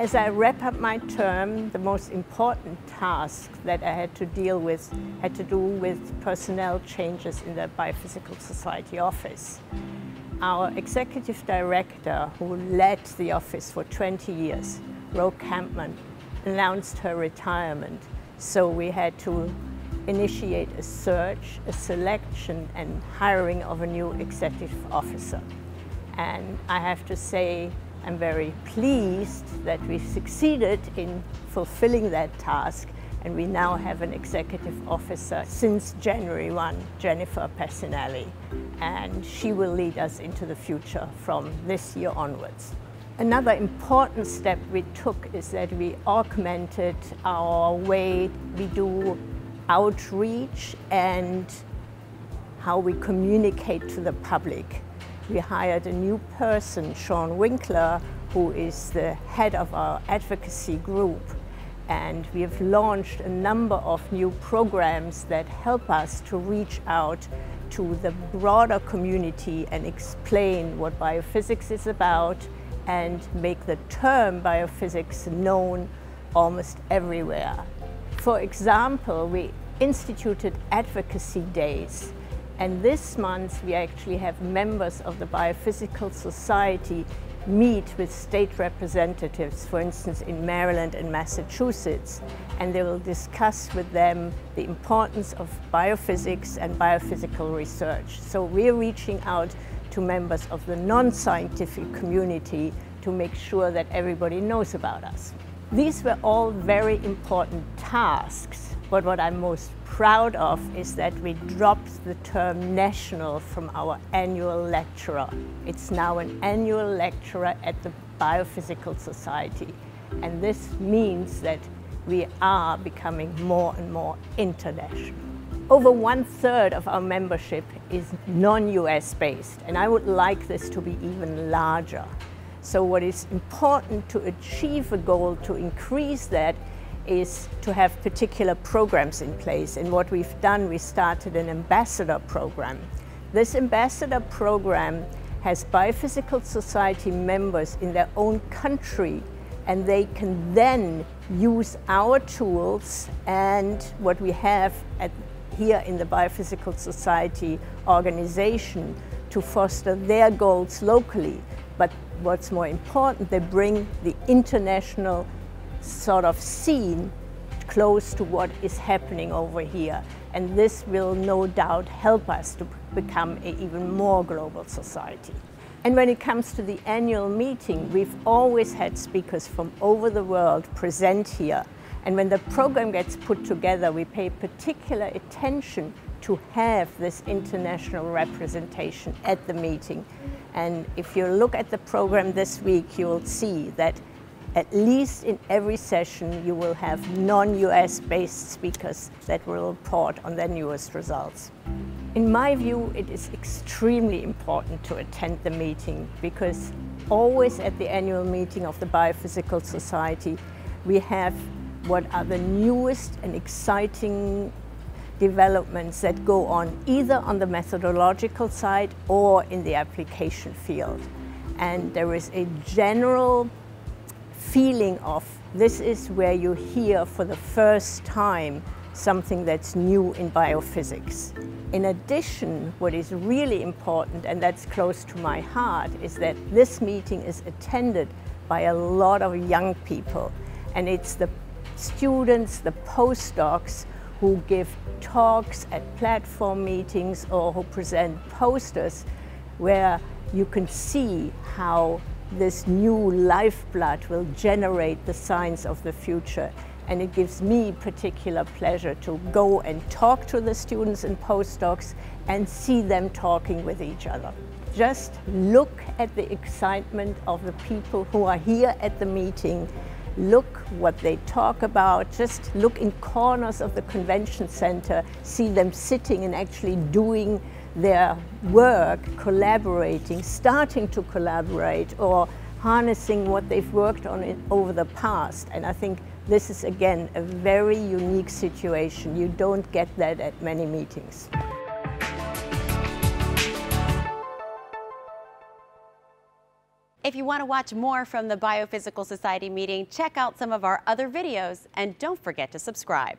As I wrap up my term, the most important task that I had to deal with had to do with personnel changes in the Biophysical Society office. Our executive director, who led the office for 20 years, Ro Kampman, announced her retirement. So we had to initiate a search, a selection and hiring of a new executive officer. And I have to say I'm very pleased that we succeeded in fulfilling that task and we now have an executive officer since January 1, Jennifer Pesanelli, and she will lead us into the future from this year onwards. Another important step we took is that we augmented our way we do outreach and how we communicate to the public we hired a new person, Sean Winkler, who is the head of our advocacy group. And we have launched a number of new programs that help us to reach out to the broader community and explain what biophysics is about and make the term biophysics known almost everywhere. For example, we instituted advocacy days and this month we actually have members of the Biophysical Society meet with state representatives, for instance in Maryland and Massachusetts, and they will discuss with them the importance of biophysics and biophysical research. So we're reaching out to members of the non-scientific community to make sure that everybody knows about us. These were all very important tasks, but what I'm most proud of is that we dropped the term national from our annual lecturer. It's now an annual lecturer at the Biophysical Society. And this means that we are becoming more and more international. Over one third of our membership is non-US based, and I would like this to be even larger. So what is important to achieve a goal to increase that is to have particular programs in place. And what we've done, we started an ambassador program. This ambassador program has Biophysical Society members in their own country and they can then use our tools and what we have at, here in the Biophysical Society organization to foster their goals locally. But what's more important, they bring the international sort of scene close to what is happening over here. And this will no doubt help us to become an even more global society. And when it comes to the annual meeting, we've always had speakers from over the world present here. And when the program gets put together, we pay particular attention to have this international representation at the meeting. And if you look at the program this week, you will see that at least in every session you will have non-US based speakers that will report on their newest results. In my view, it is extremely important to attend the meeting because always at the annual meeting of the Biophysical Society, we have what are the newest and exciting developments that go on either on the methodological side or in the application field. And there is a general feeling of this is where you hear for the first time something that's new in biophysics. In addition, what is really important, and that's close to my heart, is that this meeting is attended by a lot of young people. And it's the students, the postdocs, who give talks at platform meetings or who present posters where you can see how this new lifeblood will generate the science of the future. And it gives me particular pleasure to go and talk to the students and postdocs and see them talking with each other. Just look at the excitement of the people who are here at the meeting. Look what they talk about. Just look in corners of the convention center, see them sitting and actually doing their work, collaborating, starting to collaborate, or harnessing what they've worked on it over the past. And I think this is, again, a very unique situation. You don't get that at many meetings. If you want to watch more from the Biophysical Society meeting, check out some of our other videos and don't forget to subscribe.